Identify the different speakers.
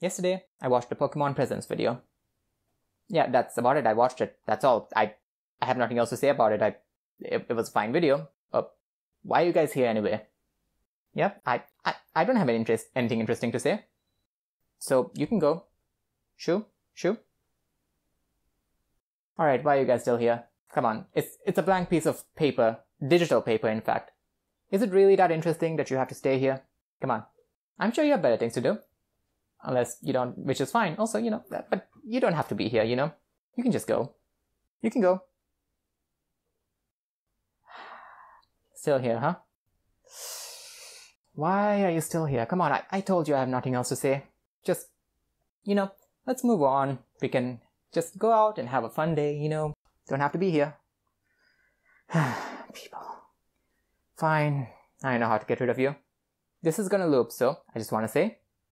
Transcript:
Speaker 1: Yesterday, I watched a Pokemon Presents video. Yeah, that's about it. I watched it. That's all. I, I have nothing else to say about it. I, it, it was a fine video. Uh, why are you guys here anyway? Yep, I, I, I don't have any interest, anything interesting to say. So you can go. Shoo, shoo. Alright, why are you guys still here? Come on, it's, it's a blank piece of paper. Digital paper, in fact. Is it really that interesting that you have to stay here? Come on. I'm sure you have better things to do. Unless you don't, which is fine. Also, you know, but you don't have to be here, you know? You can just go. You can go. Still here, huh? Why are you still here? Come on, I, I told you I have nothing else to say. Just, you know, let's move on. We can just go out and have a fun day, you know? Don't have to be here. People. Fine. I know how to get rid of you. This is gonna loop, so I just wanna say,